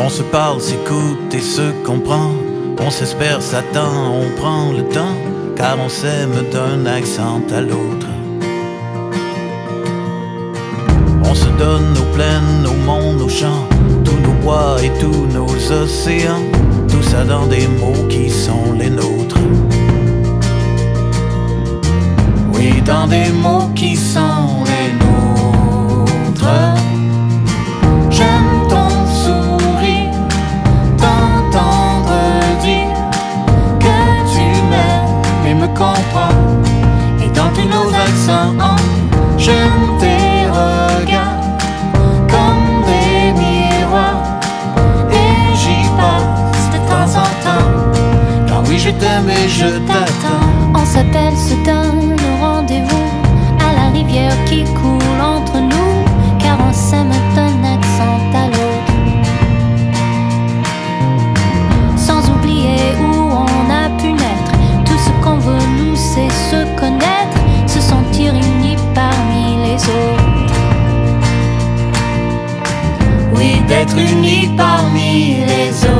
On se parle, s'écoute et se comprend. On s'espère, s'attend, on prend le temps, car on s'aime d'un accent à l'autre. On se donne nos plaines, nos monts, nos champs, tous nos bois et tous nos océans, tout ça dans des mots qui sont les nôtres. Oui, dans des mots qui sont les t'aime et je t'attends. On s'appelle, se donne le rendez-vous à la rivière qui coule entre nous, car on s'aime d'un accent à l'autre. Sans oublier où on a pu naître, tout ce qu'on veut nous c'est se connaître, se sentir unis parmi les autres. Oui, d'être unis parmi les autres.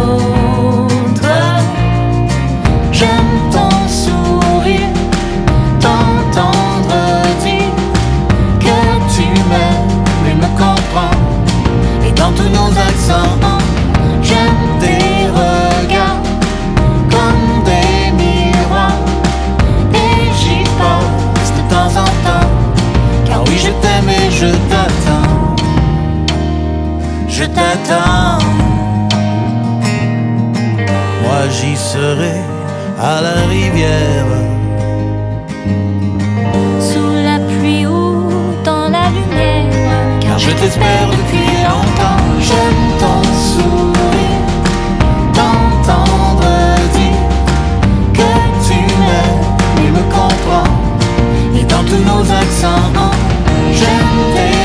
Moi j'y serai à la rivière. Sous la pluie ou dans la lumière. Car je t'espère depuis longtemps, j'aime ton sourire. T'entendre dire que tu m'aimes et me comprends. Et dans tous nos accents, j'aime tes